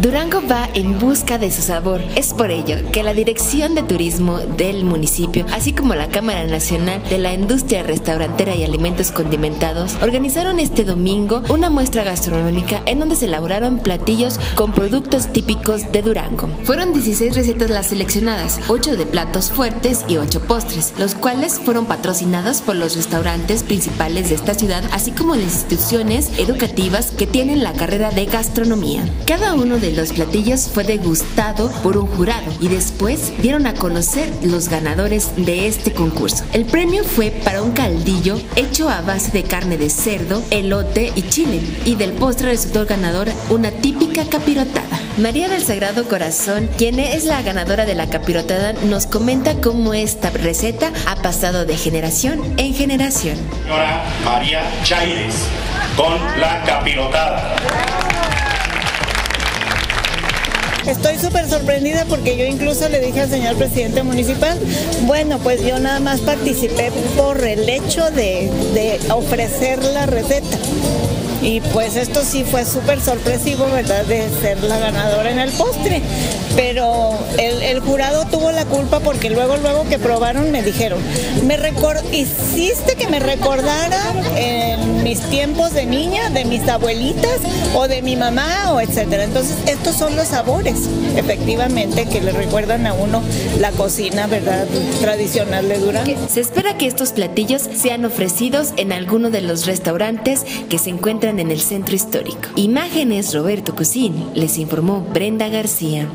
Durango va en busca de su sabor. Es por ello que la Dirección de Turismo del municipio, así como la Cámara Nacional de la Industria Restaurantera y Alimentos Condimentados, organizaron este domingo una muestra gastronómica en donde se elaboraron platillos con productos típicos de Durango. Fueron 16 recetas las seleccionadas, 8 de platos fuertes y 8 postres, los cuales fueron patrocinados por los restaurantes principales de esta ciudad, así como las instituciones educativas que tienen la carrera de gastronomía. Cada uno de los platillos fue degustado por un jurado y después dieron a conocer los ganadores de este concurso. El premio fue para un caldillo hecho a base de carne de cerdo, elote y chile y del postre resultó ganador una típica capirotada. María del Sagrado Corazón, quien es la ganadora de la capirotada, nos comenta cómo esta receta ha pasado de generación en generación. Señora María Chaires con la capirotada. Estoy súper sorprendida porque yo incluso le dije al señor presidente municipal, bueno, pues yo nada más participé por el hecho de, de ofrecer la receta. Y pues esto sí fue súper sorpresivo, ¿verdad? De ser la ganadora en el postre. Pero el, el jurado tuvo la culpa porque luego, luego que probaron me dijeron, me recor hiciste que me recordara en mis tiempos de niña, de mis abuelitas o de mi mamá o etcétera. Entonces estos son los sabores, efectivamente, que le recuerdan a uno la cocina, ¿verdad? Tradicional de Durango. Se espera que estos platillos sean ofrecidos en alguno de los restaurantes que se encuentran en el centro histórico. Imágenes Roberto Cusín, les informó Brenda García.